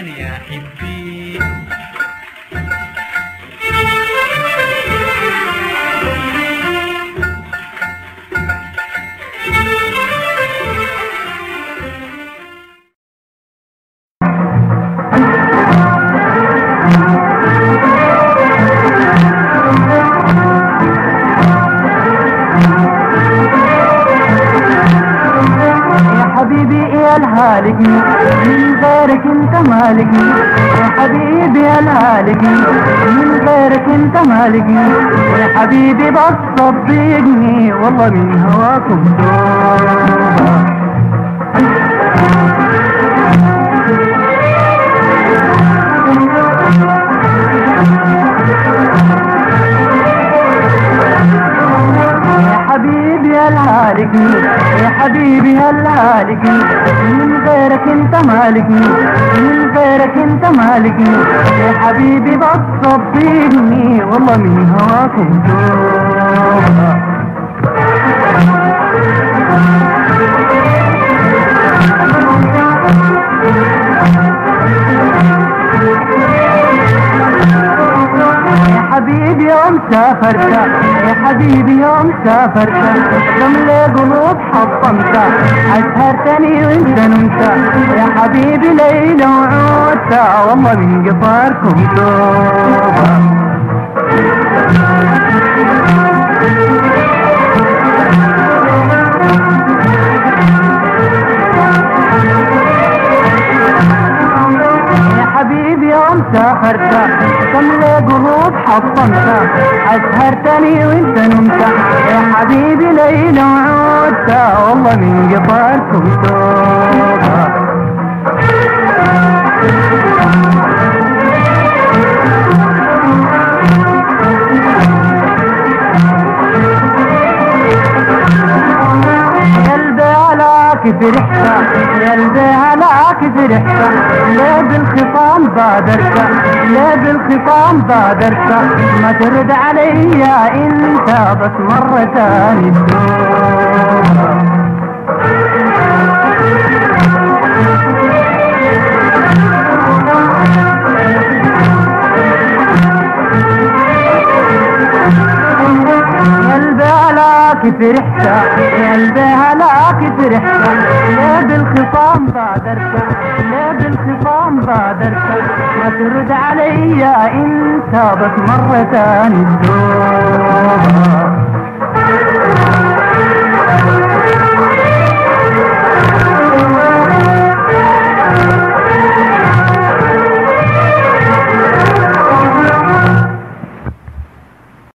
Romania in حبيبي يا الهالكي من غيرك انت مالكي يا حبيبي يا الهالكي من غيرك انت مالكي يا حبيبي بس صدقني والله من هواكم دور حبيبي يا حبيبي الهالكي من غيرك انت مالكي من غيرك انت مالكي يا حبيبي بس صدقني والله من هواكم توبة حبيبي يوم سافرت يا حبيبي يوم سافرت جملة قلوب حطمت أسهرتني وانت نمت يا حبيبي ليلة وعودت والله من قطاركم توبة يوم سافرت كم قلوب حطمت أسهرتني وانت نمت. يا حبيبي ليلة وعودت والله من قطاركم توبة. يا قلبي علىك فرحت يا قلبي علىك فرحت ليه بالخصام بادرت. ليه بالخصام بادرت. ما ترد عليا إنت بس مرة يا قلبي علىك فرحت يا قلبي ليه بالخصام بادرت ليه بالخصام بادرت ما ترد عليا انت بس مرة الدور